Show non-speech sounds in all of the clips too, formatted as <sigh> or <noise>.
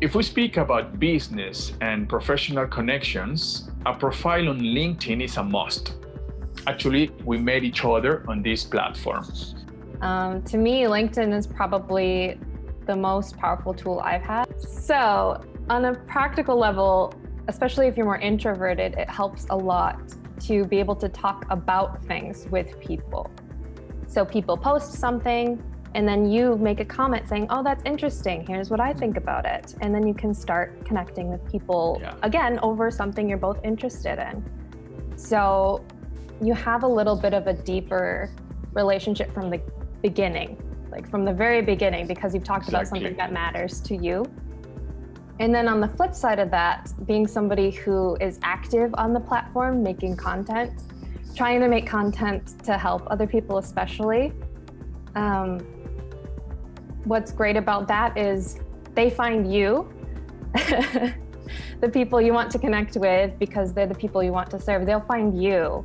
If we speak about business and professional connections, a profile on LinkedIn is a must. Actually, we met each other on this platform. Um, to me, LinkedIn is probably the most powerful tool I've had. So, on a practical level, especially if you're more introverted, it helps a lot to be able to talk about things with people. So, people post something, and then you make a comment saying, Oh, that's interesting. Here's what I think about it. And then you can start connecting with people yeah. again over something you're both interested in. So, you have a little bit of a deeper relationship from the beginning, like from the very beginning, because you've talked exactly. about something that matters to you. And then on the flip side of that, being somebody who is active on the platform, making content, trying to make content to help other people, especially. Um, what's great about that is they find you, <laughs> the people you want to connect with, because they're the people you want to serve. They'll find you.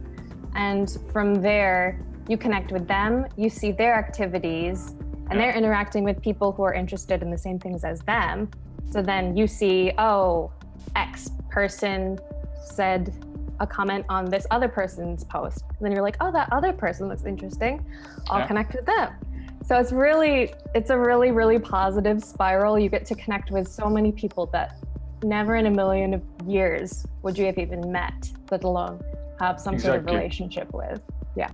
And from there, you connect with them, you see their activities, and they're interacting with people who are interested in the same things as them. So then you see, oh, X person said a comment on this other person's post. And then you're like, oh, that other person looks interesting. I'll yeah. connect with them. So it's really, it's a really, really positive spiral. You get to connect with so many people that never in a million of years would you have even met, let alone have some exactly. sort of relationship with. Yeah.